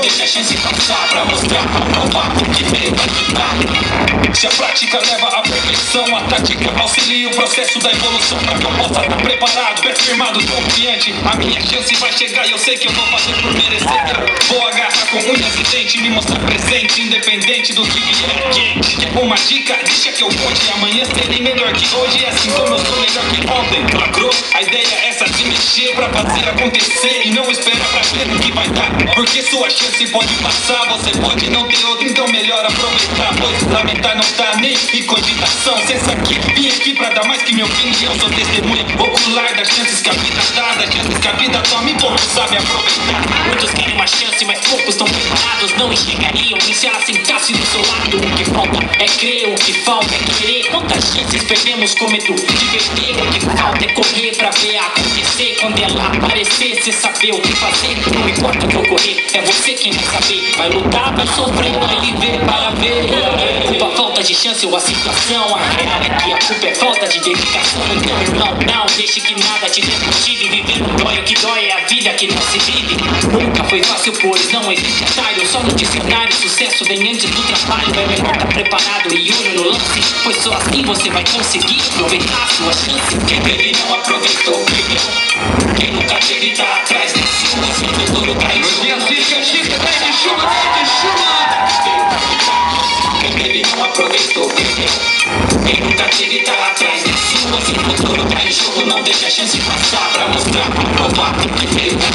Deixa a chance passar pra mostrar, pra provar o que veio pra Se a prática leva à perfeição, a tática auxilia o processo da evolução. Pra que eu possa estar preparado, pé firmado, confiante. A minha chance vai chegar e eu sei que eu vou fazer por merecer. Vou agarrar com unhas e dentes, me mostrar presente, independente do que vier quente. Uma dica, deixa que eu conte. Amanhã serei melhor que hoje, assim como eu sou melhor que ontem. Lacrou, a ideia é essa de mexer pra fazer acontecer e não esperar pra ver o que vai dar. Porque sua chance pode passar, você pode não ter outra, então melhor aproveitar. Pois lamentar não tá nem em cogitação. Cessa aqui, vim aqui pra dar mais que minha opinião. Sou testemunha ocular das chances que a vida dá, das chances que a vida toma e poucos sabem aproveitar. Muitos querem uma chance, mas poucos estão preparados. Não enxergariam e se ela sentasse do seu lado. O que falta é crer, o que falta é querer. Quantas chances perdemos com medo de? O que falta é correr pra ver acontecer. Quando ela aparecer, cê saber o que fazer. Não importa o que ocorrer, é você quem vai saber. Vai lutar, vai sofrer, vai viver para ver. Ou a situação. A é que a culpa é falta de dedicação. Então, irmão, não deixe que nada te desmotive. Viver não dói, o que dói é a vida que não se vive. Nunca foi fácil, pois não existe atalho. Só no dicionário, sucesso vem antes do trabalho. É melhor estar preparado e olho no lance. Pois só assim você vai conseguir aproveitar a sua chance. Quem teve não aproveitou. Aproveitou. Quem nunca teve tá atrás desse um, assim, futuro tá em jogo. Não deixa a chance passar pra mostrar, pra provar que veio.